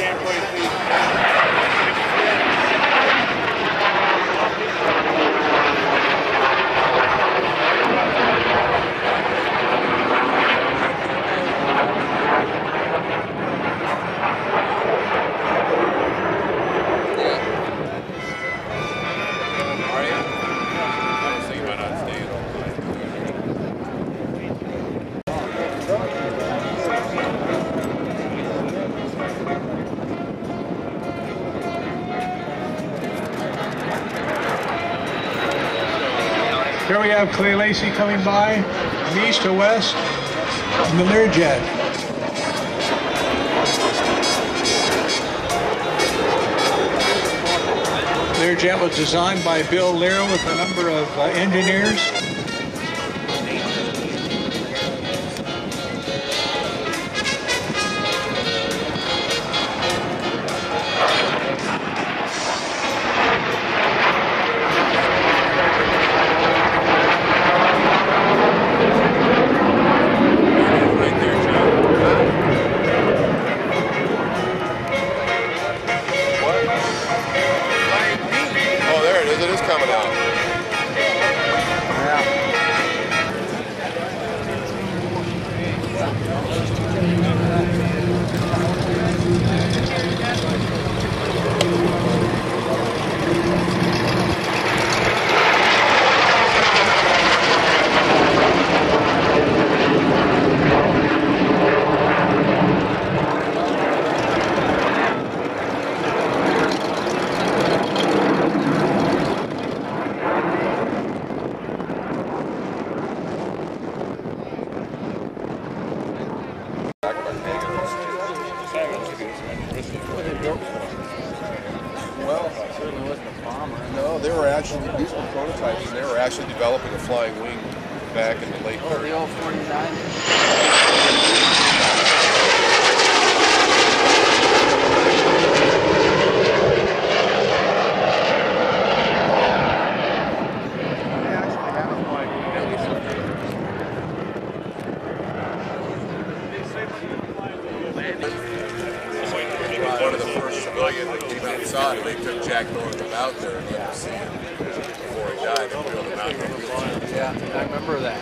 standpoint, please. Here we have Clay Lacy coming by from east to west in the Learjet. Learjet was designed by Bill Lear with a number of uh, engineers. Coming out. They were actually, these were prototypes, and they were actually developing a flying wing back in the late 30s. The old 49. One of the first civilian came out and they took Jack Northrop out there and let him see it before he died. Him. Yeah, I remember that.